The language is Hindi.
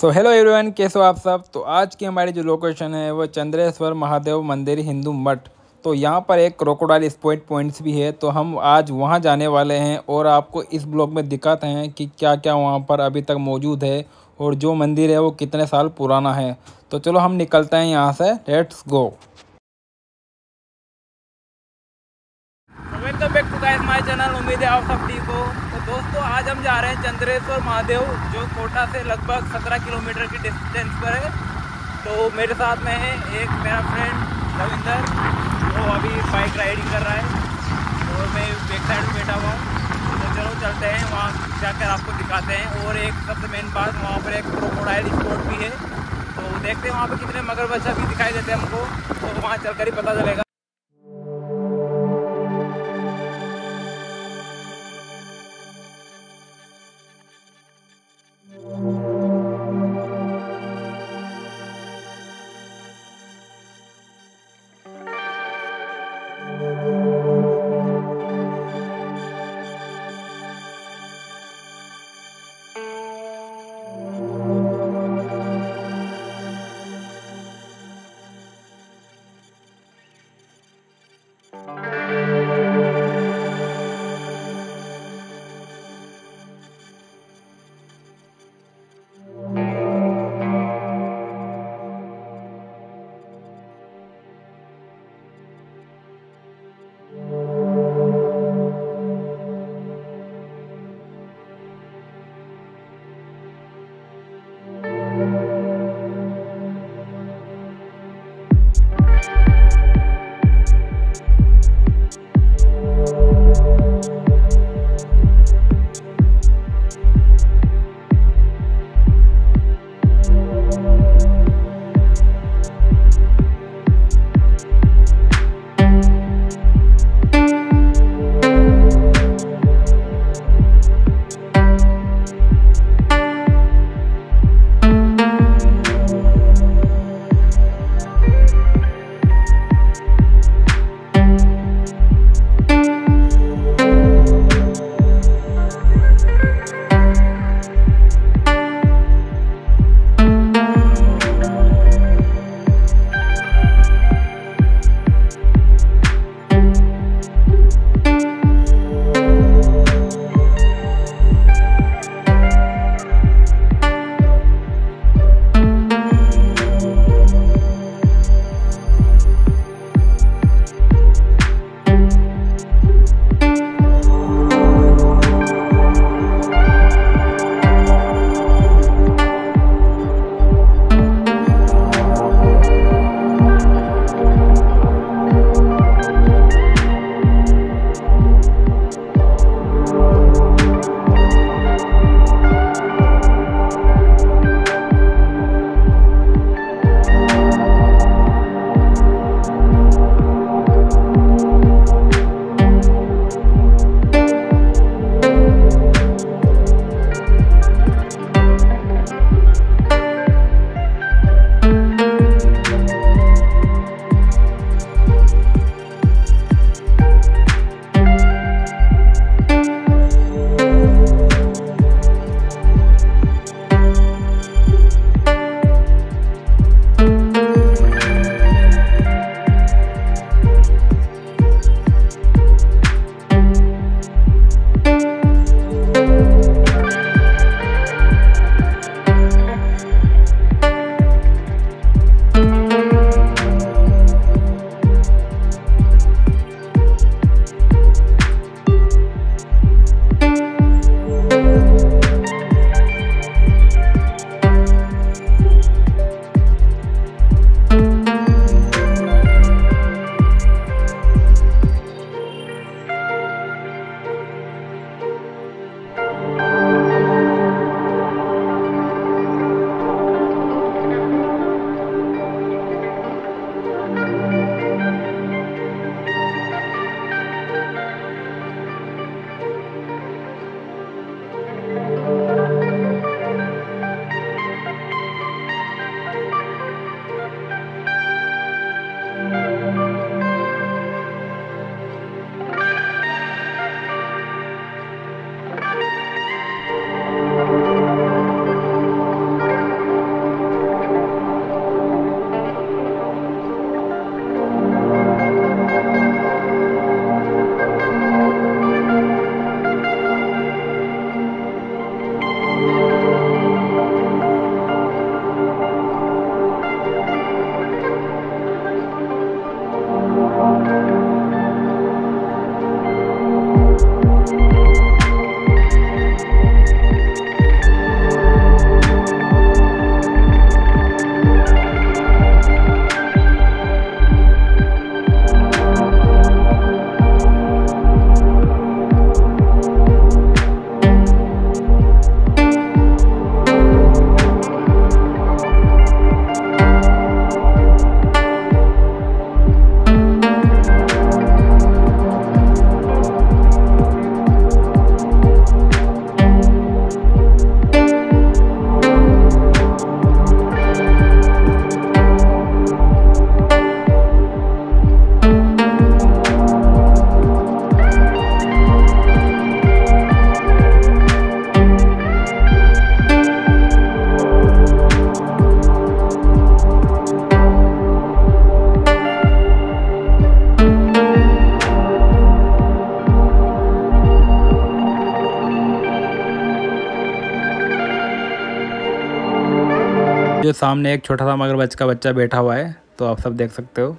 सो हेलो एवरीवन कैसे हो आप सब? तो आज की हमारी जो लोकेशन है, वो चंद्रेश्वर महादेव मंदिर हिंदू मठ। तो यहाँ पर एक क्रोकोडाइल स्पॉइंट पॉइंट्स भी है तो हम आज वहाँ जाने वाले हैं और आपको इस ब्लॉग में दिखाते हैं कि क्या क्या वहाँ पर अभी तक मौजूद है और जो मंदिर है, वो कितने साल पुराना है। तो चलो हम निकलते हैं यहाँ से let's go guys my channel उम्मीद है आप सब ठीक हो। तो दोस्तों, आज हम जा रहे हैं चंद्रेश्वर महादेव, जो कोटा से लगभग 17 किलोमीटर की डिस्टेंस पर है। तो मेरे साथ में है एक मेरा फ्रेंड रविंदर। वो अभी बाइक राइडिंग कर रहा है। और मैं बैक साइड में बैठा हुआ हूँ। तो चलो चलते हैं, वहाँ जाकर आपको दिखाते हैं। और एक सबसे मेन बात, वहाँ पर एक क्रोकोडाइल स्पॉट भी है। तो देखते हैं वहाँ पर कितने मगरमच्छ भी दिखाई देते हैं हमको। तो वहाँ चलकर ही पता चलेगा। जो सामने एक छोटा सा मगरमच्छ का बच्चा बैठा हुआ है तो आप सब देख सकते हो।